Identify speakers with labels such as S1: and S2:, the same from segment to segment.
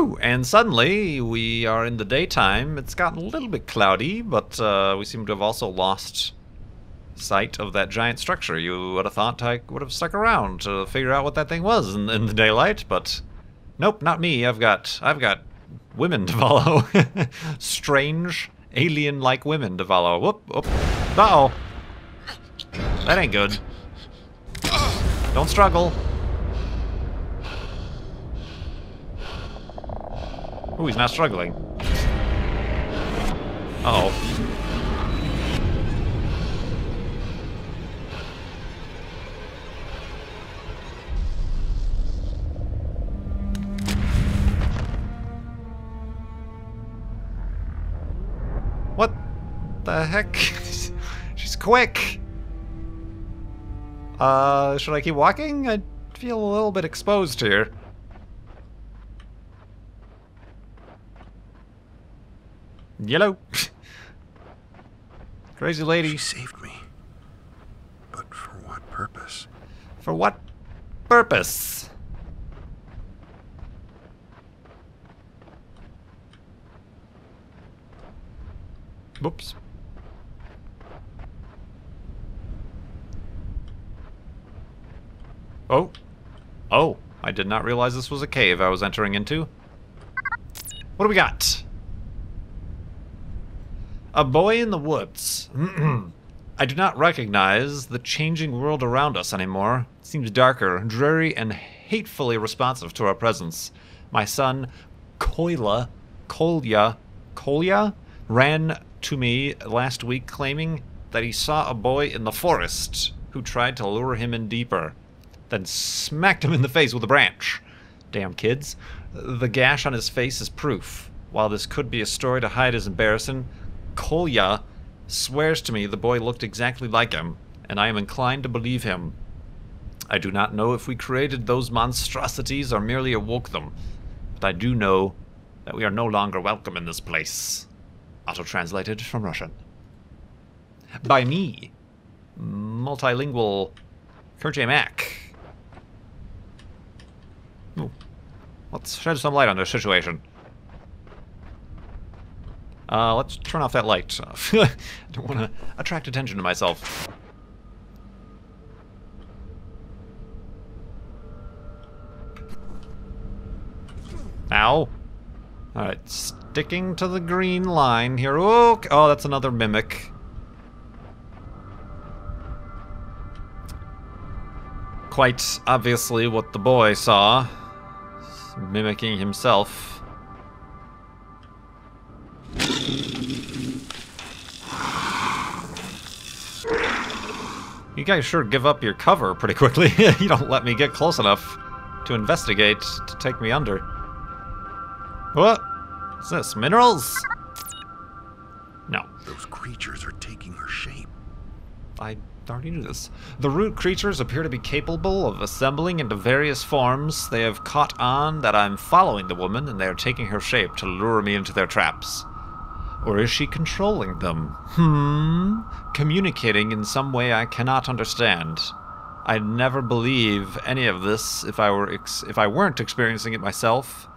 S1: And suddenly we are in the daytime. It's gotten a little bit cloudy, but uh, we seem to have also lost sight of that giant structure. You would have thought I would have stuck around to figure out what that thing was in, in the daylight, but nope, not me. I've got I've got women to follow. Strange, alien-like women to follow. Whoop! Whoop! Uh oh! That ain't good. Don't struggle. Ooh, he's not struggling. Oh. What the heck? She's quick! Uh, should I keep walking? I feel a little bit exposed here. Yellow. Crazy lady.
S2: She saved me. But for what purpose?
S1: For what purpose? Whoops. Oh. Oh. I did not realize this was a cave I was entering into. What do we got? A boy in the woods. I do not recognize the changing world around us anymore. It seems darker, dreary, and hatefully responsive to our presence. My son, Koila, Kolya, Kolya, ran to me last week claiming that he saw a boy in the forest who tried to lure him in deeper, then smacked him in the face with a branch. Damn kids. The gash on his face is proof. While this could be a story to hide his embarrassment, Kolya swears to me the boy looked exactly like him, and I am inclined to believe him. I do not know if we created those monstrosities or merely awoke them, but I do know that we are no longer welcome in this place. Auto-translated from Russian. By me, multilingual KurtJMac. Ooh. Let's shed some light on this situation. Uh, let's turn off that light. I don't want to attract attention to myself. Ow. Alright, sticking to the green line here. Oh, oh, that's another mimic. Quite obviously what the boy saw. Mimicking himself. You guys sure give up your cover pretty quickly. you don't let me get close enough to investigate to take me under. What? What's this? Minerals? No.
S2: Those creatures are taking her shape.
S1: I already knew this. The root creatures appear to be capable of assembling into various forms. They have caught on that I'm following the woman, and they are taking her shape to lure me into their traps. Or is she controlling them? Hmm? Communicating in some way I cannot understand. I'd never believe any of this if I were if I weren't experiencing it myself.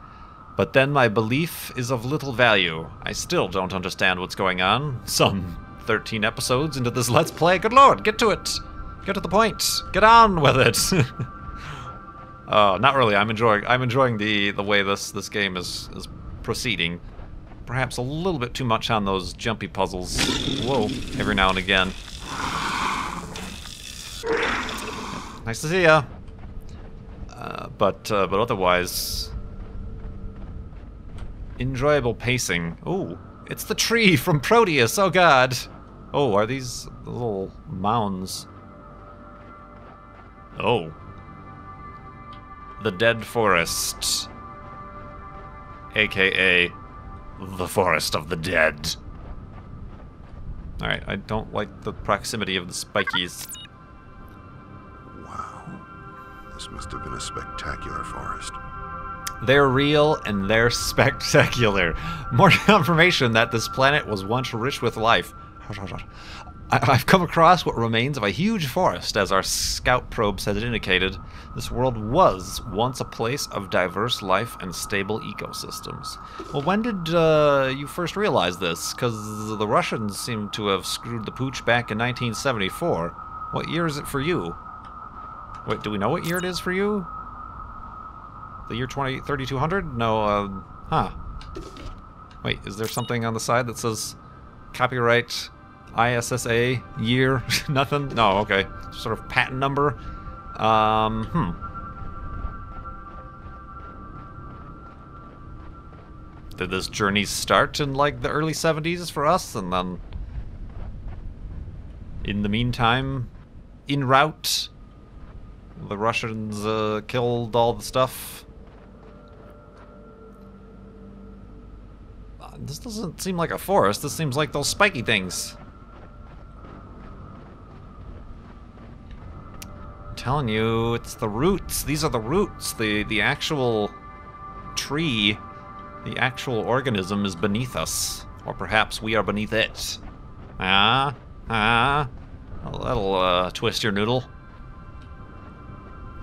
S1: But then my belief is of little value. I still don't understand what's going on. Some 13 episodes into this Let's Play. Good lord, get to it! Get to the point! Get on with it! uh, not really. I'm enjoying I'm enjoying the the way this this game is is proceeding. Perhaps a little bit too much on those jumpy puzzles. Whoa, every now and again. Nice to see ya. Uh, but uh, but otherwise, enjoyable pacing. Ooh, it's the tree from Proteus. Oh god. Oh, are these little mounds? Oh. The Dead Forest. AKA the Forest of the Dead. Alright, I don't like the proximity of the spikies.
S2: Wow. This must have been a spectacular forest.
S1: They're real and they're spectacular. More confirmation that this planet was once rich with life. I've come across what remains of a huge forest, as our scout probes had indicated. This world was once a place of diverse life and stable ecosystems. Well, when did uh, you first realize this? Because the Russians seem to have screwed the pooch back in 1974. What year is it for you? Wait, do we know what year it is for you? The year 20, 3200? No, uh, huh. Wait, is there something on the side that says copyright ISSA year? Nothing? No, okay. Sort of patent number. Um, hmm. Did this journey start in like the early 70s for us and then in the meantime, en route, the Russians uh, killed all the stuff? Uh, This doesn't seem like a forest. This seems like those spiky things. Telling you, it's the roots. These are the roots. The the actual tree, the actual organism is beneath us, or perhaps we are beneath it. Ah, ah. Well, that'll uh, twist your noodle.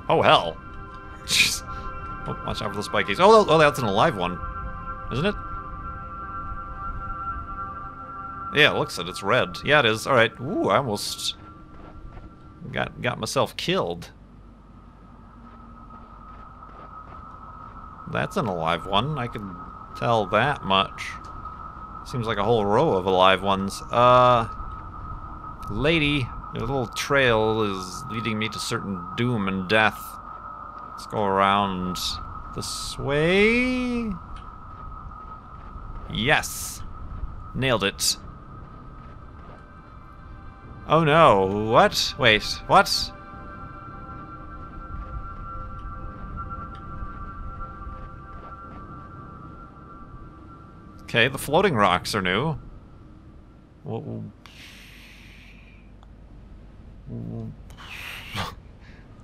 S1: Oh hell! Jeez. Oh, watch out for the spikies. Oh, oh, that's an alive one, isn't it? Yeah, it looks it. It's red. Yeah, it is. All right. Ooh, I almost got got myself killed. That's an alive one. I can tell that much. Seems like a whole row of alive ones. Uh, lady, your little trail is leading me to certain doom and death. Let's go around this way. Yes. Nailed it. Oh no, what? Wait, what? Okay, the floating rocks are new.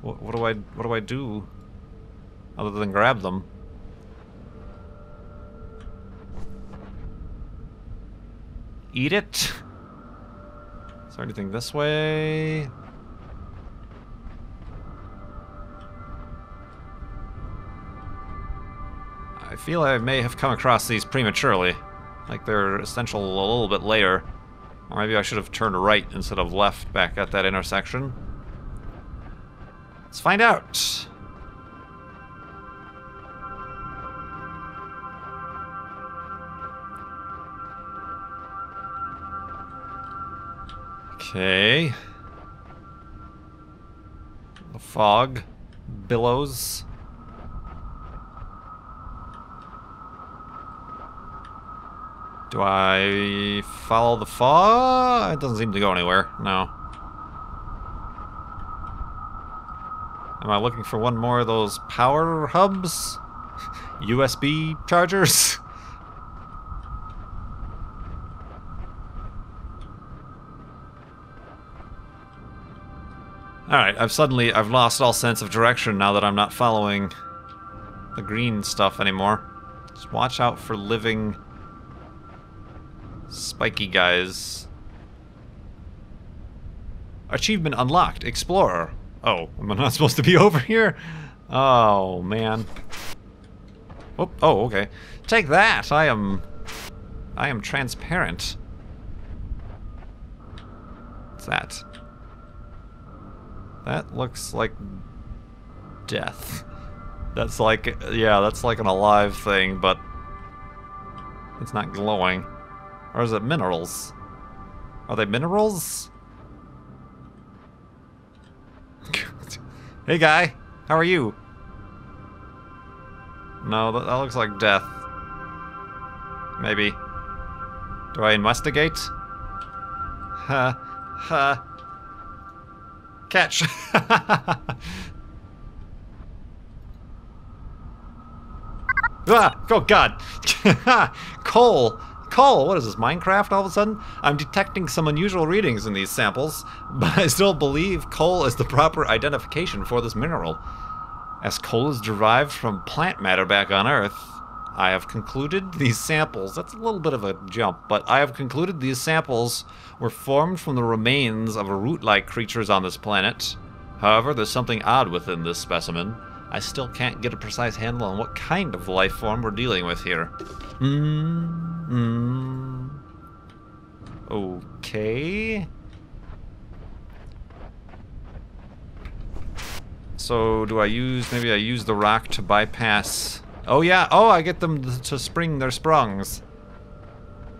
S1: What, what, do I what do I do other than grab them? Eat it? Is there anything this way? I feel I may have come across these prematurely. Like they're essential a little bit later. Or maybe I should have turned right instead of left back at that intersection. Let's find out. Okay. The fog billows. Do I follow the fog? It doesn't seem to go anywhere. No. Am I looking for one more of those power hubs? USB chargers? Alright, I've suddenly, I've lost all sense of direction now that I'm not following the green stuff anymore. Just watch out for living spiky guys. Achievement unlocked, Explorer. Oh, am I not supposed to be over here? Oh, man. Oh, oh, okay. Take that! I am... I am transparent. What's that? That looks like... death. That's like... yeah, that's like an alive thing, but... It's not glowing. Or is it minerals? Are they minerals? hey guy, how are you? No, that, that looks like death. Maybe. Do I investigate? Ha, ha. Catch. ah, oh god. Coal. Coal, what is this, Minecraft all of a sudden? I'm detecting some unusual readings in these samples, but I still believe coal is the proper identification for this mineral. As coal is derived from plant matter back on Earth, I have concluded these samples, that's a little bit of a jump, but I have concluded these samples were formed from the remains of root-like creatures on this planet. However, there's something odd within this specimen. I still can't get a precise handle on what kind of life form we're dealing with here. Hmm. Hmm. Okay. So do I use, maybe I use the rock to bypass... Oh yeah, oh I get them to spring their sprungs.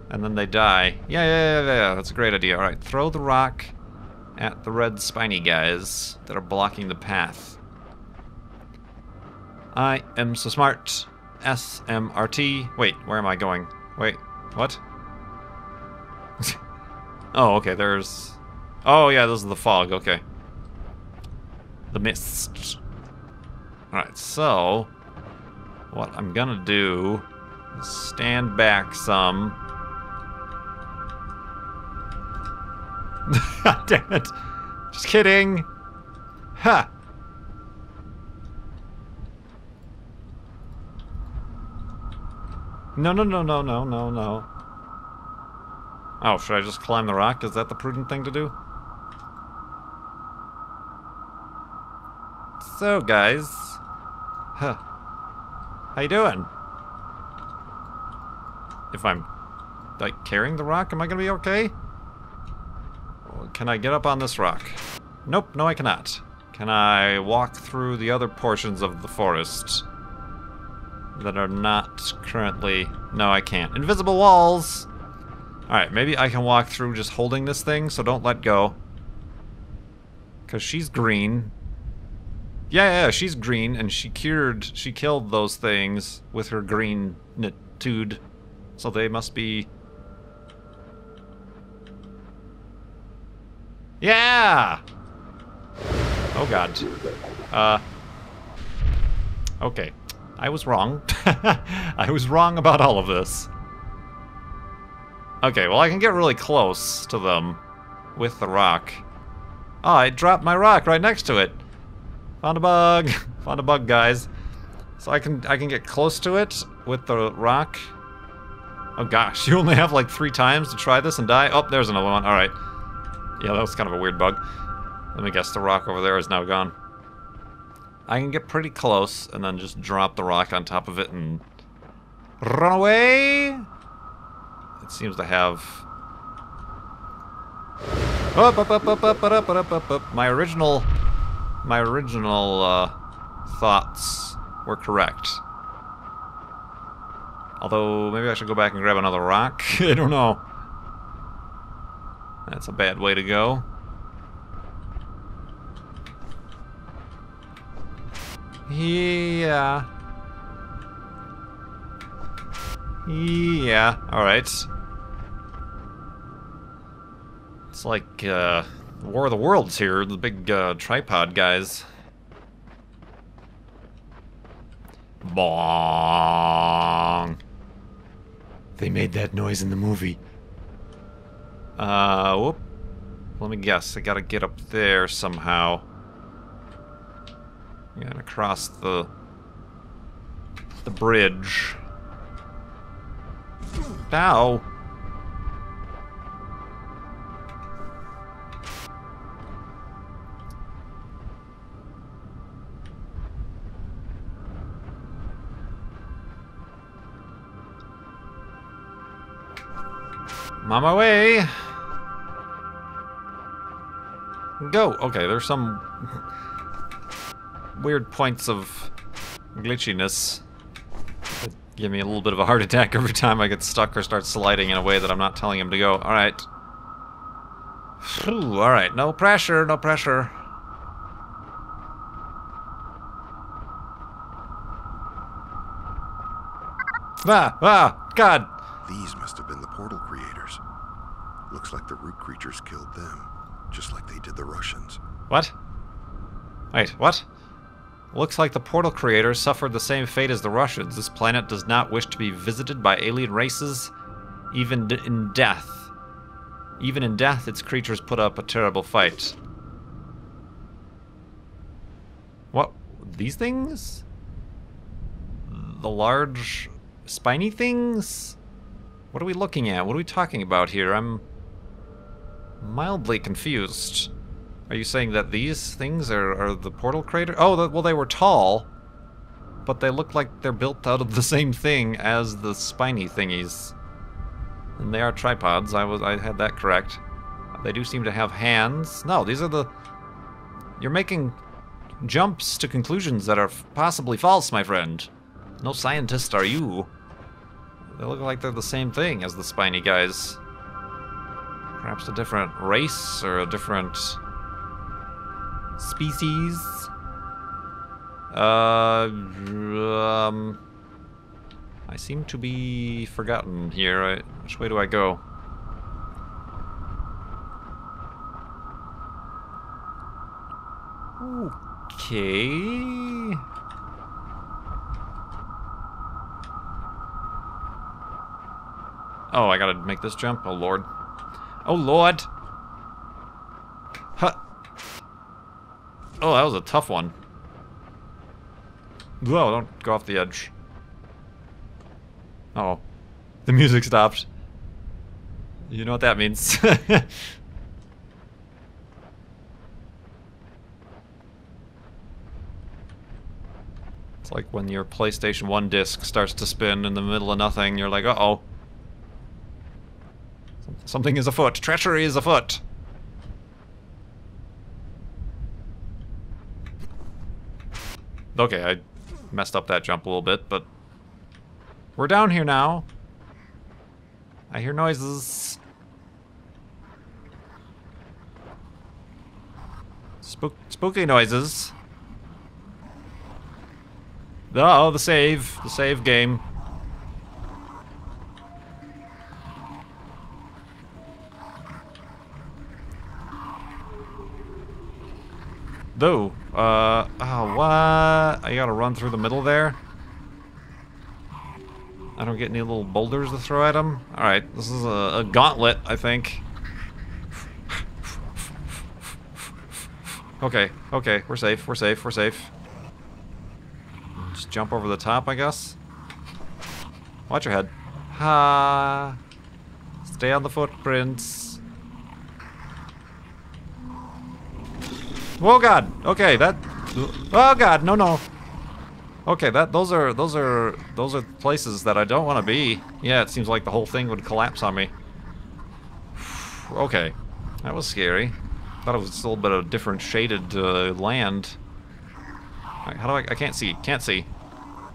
S1: And then they die. Yeah, yeah, yeah, yeah, that's a great idea. Alright, throw the rock at the red spiny guys that are blocking the path. I am so smart. SMRT. Wait, where am I going? Wait, what? oh, okay, there's... Oh, yeah, this is the fog, okay. The mist. Alright, so... What I'm gonna do is stand back some. Damn it. Just kidding. Ha! No, no, no, no, no, no, no. Oh, should I just climb the rock? Is that the prudent thing to do? So, guys. Huh. How you doing? If I'm, like, carrying the rock, am I gonna be okay? Can I get up on this rock? Nope, no I cannot. Can I walk through the other portions of the forest? that are not currently... No, I can't. Invisible walls! Alright, maybe I can walk through just holding this thing, so don't let go. Because she's green. Yeah, yeah, she's green, and she cured... She killed those things with her green-nitude. So they must be... Yeah! Oh god. Uh... Okay. I was wrong. I was wrong about all of this. Okay, well I can get really close to them with the rock. Oh, I dropped my rock right next to it. Found a bug. Found a bug, guys. So I can I can get close to it with the rock. Oh gosh, you only have like three times to try this and die. Oh, there's another one. Alright. Yeah, that was kind of a weird bug. Let me guess the rock over there is now gone. I can get pretty close and then just drop the rock on top of it and run away. It seems to have... Up, up, up, up, up, up, up, up, up, up. My original... My original uh, thoughts were correct. Although, maybe I should go back and grab another rock. I don't know. That's a bad way to go. Yeah. Yeah, alright. It's like, uh, War of the Worlds here, the big, uh, tripod guys. Bong! They made that noise in the movie. Uh, whoop. Let me guess, I gotta get up there somehow. And across the the bridge. Ow. I'm on my way. Go. Okay, there's some weird points of glitchiness that give me a little bit of a heart attack every time I get stuck or start sliding in a way that I'm not telling him to go. Alright. Alright, no pressure, no pressure. Ah, ah, God!
S2: These must have been the portal creators. Looks like the root creatures killed them, just like they did the Russians.
S1: What? Wait, what? Looks like the portal creators suffered the same fate as the Russians. This planet does not wish to be visited by alien races, even in death. Even in death, its creatures put up a terrible fight. What? These things? The large spiny things? What are we looking at? What are we talking about here? I'm mildly confused. Are you saying that these things are, are the portal creator? Oh, the, well, they were tall, but they look like they're built out of the same thing as the spiny thingies. And they are tripods. I was I had that correct. They do seem to have hands. No, these are the... You're making jumps to conclusions that are possibly false, my friend. No scientist are you. They look like they're the same thing as the spiny guys. Perhaps a different race or a different species. Uh, um, I seem to be forgotten here. which way do I go? Okay. Oh, I gotta make this jump? Oh, Lord. Oh, Lord! Huh. Oh, that was a tough one. Whoa, don't go off the edge. Oh. The music stopped. You know what that means. It's like when your PlayStation 1 disc starts to spin in the middle of nothing, you're like, uh-oh. Something is afoot. Treachery is afoot. Okay, I messed up that jump a little bit, but... We're down here now. I hear noises. Spook spooky noises. Oh, the save. The save game. Though, uh, oh, what? I gotta run through the middle there? I don't get any little boulders to throw at him? Alright, this is a, a gauntlet, I think. Okay, okay, we're safe, we're safe, we're safe. Just jump over the top, I guess. Watch your head. Ha! Stay on the footprints. Oh god! Okay, that... Oh god, no, no. Okay, that those are those are those are places that I don't want to be. Yeah, it seems like the whole thing would collapse on me. okay, that was scary. Thought it was a little bit of different shaded uh, land. How do I... I can't see. Can't see.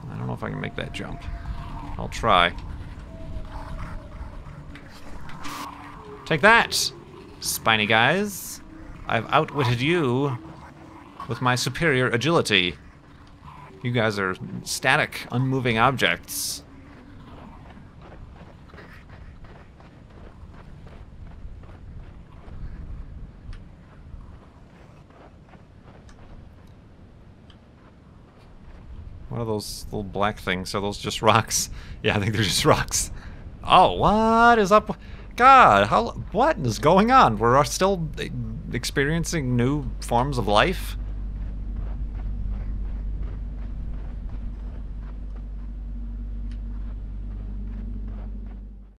S1: I don't know if I can make that jump. I'll try. Take that, spiny guys. I've outwitted you with my superior agility. You guys are static, unmoving objects. What are those little black things? Are those just rocks? Yeah, I think they're just rocks. Oh, what is up? God, how? What is going on? We're still experiencing new forms of life?